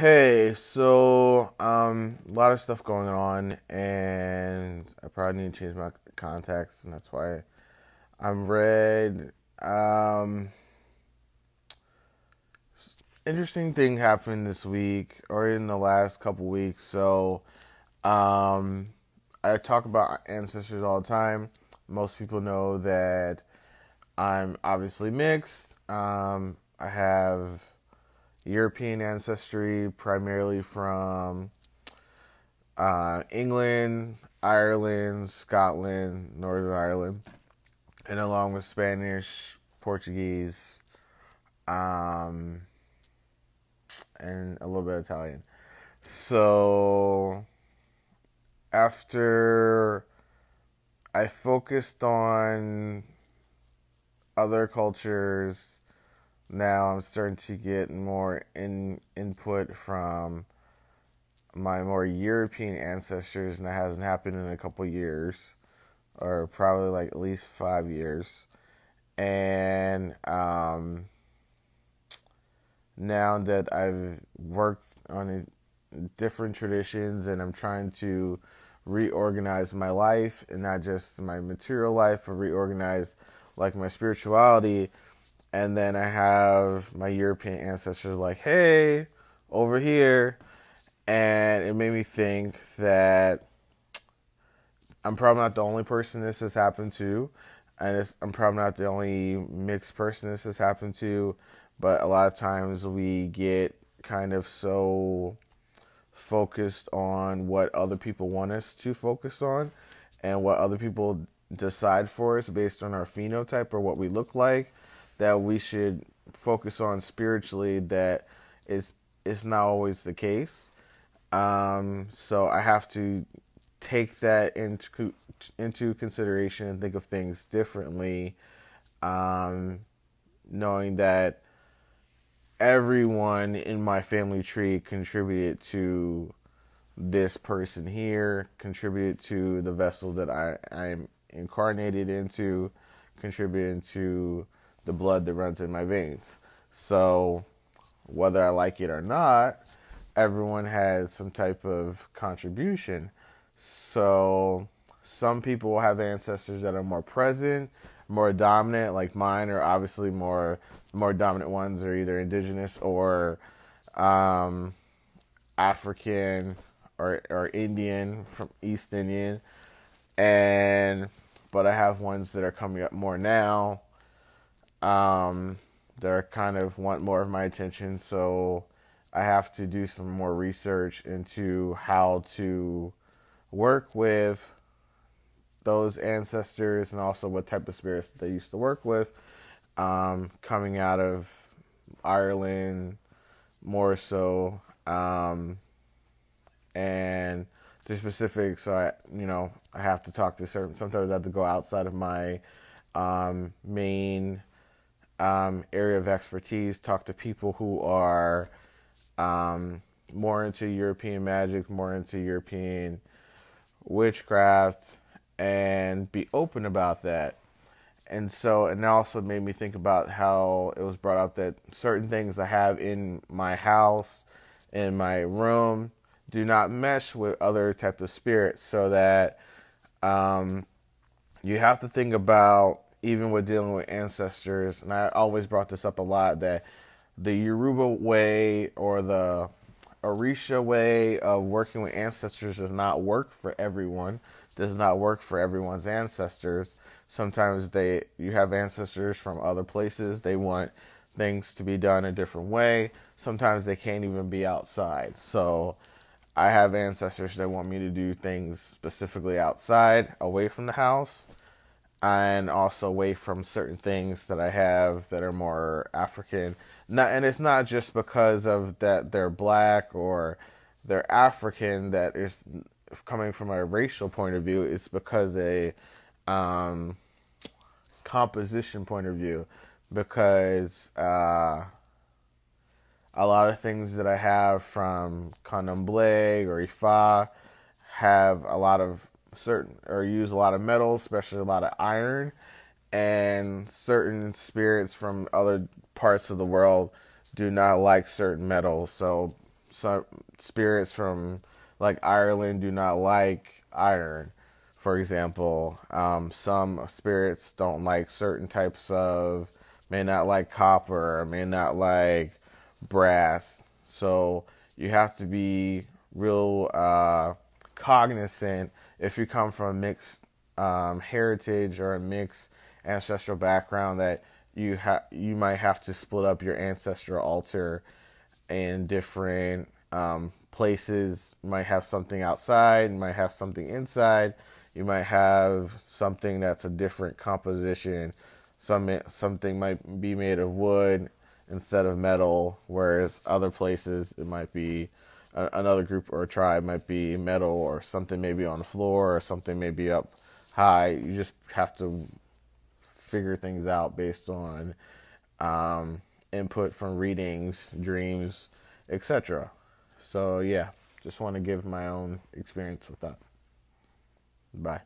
Hey, so um, a lot of stuff going on, and I probably need to change my contacts, and that's why I'm red. Um, interesting thing happened this week, or in the last couple weeks. So, um, I talk about ancestors all the time. Most people know that I'm obviously mixed. Um, I have European ancestry, primarily from uh, England, Ireland, Scotland, Northern Ireland, and along with Spanish, Portuguese, um, and a little bit of Italian. So after I focused on other cultures now I'm starting to get more in input from my more European ancestors, and that hasn't happened in a couple years, or probably like at least five years. And um, now that I've worked on different traditions and I'm trying to reorganize my life and not just my material life, but reorganize like my spirituality and then I have my European ancestors like, hey, over here. And it made me think that I'm probably not the only person this has happened to. And I'm probably not the only mixed person this has happened to. But a lot of times we get kind of so focused on what other people want us to focus on and what other people decide for us based on our phenotype or what we look like that we should focus on spiritually that is is not always the case. Um, so I have to take that into into consideration and think of things differently, um, knowing that everyone in my family tree contributed to this person here, contributed to the vessel that I I'm incarnated into, contributed to the blood that runs in my veins. So, whether I like it or not, everyone has some type of contribution. So, some people will have ancestors that are more present, more dominant, like mine are obviously more more dominant ones are either indigenous or um, African or or Indian from East Indian, and but I have ones that are coming up more now um, that kind of want more of my attention. So I have to do some more research into how to work with those ancestors and also what type of spirits they used to work with. Um, coming out of Ireland, more so, um, and the specifics. So I, you know, I have to talk to certain. Sometimes I have to go outside of my um, main um, area of expertise, talk to people who are um, more into European magic, more into European witchcraft, and be open about that. And so, and it also made me think about how it was brought up that certain things I have in my house, in my room, do not mesh with other types of spirits, so that um, you have to think about even with dealing with ancestors, and I always brought this up a lot that the Yoruba way or the Orisha way of working with ancestors does not work for everyone. Does not work for everyone's ancestors. Sometimes they you have ancestors from other places. They want things to be done a different way. Sometimes they can't even be outside. So I have ancestors that want me to do things specifically outside, away from the house and also away from certain things that I have that are more African. Not, and it's not just because of that they're black or they're African that is coming from a racial point of view. It's because a um, composition point of view. Because uh, a lot of things that I have from Candomblé or Ifa have a lot of certain or use a lot of metals, especially a lot of iron, and certain spirits from other parts of the world do not like certain metals. So some spirits from like Ireland do not like iron, for example. Um, some spirits don't like certain types of, may not like copper, may not like brass. So you have to be real uh, cognizant if you come from a mixed um, heritage or a mixed ancestral background that you ha- you might have to split up your ancestral altar in different um, places. You might have something outside, you might have something inside, you might have something that's a different composition. Some something might be made of wood instead of metal, whereas other places it might be another group or a tribe might be metal or something maybe on the floor or something maybe up high. You just have to figure things out based on um, input from readings, dreams, etc. So yeah, just want to give my own experience with that. Bye.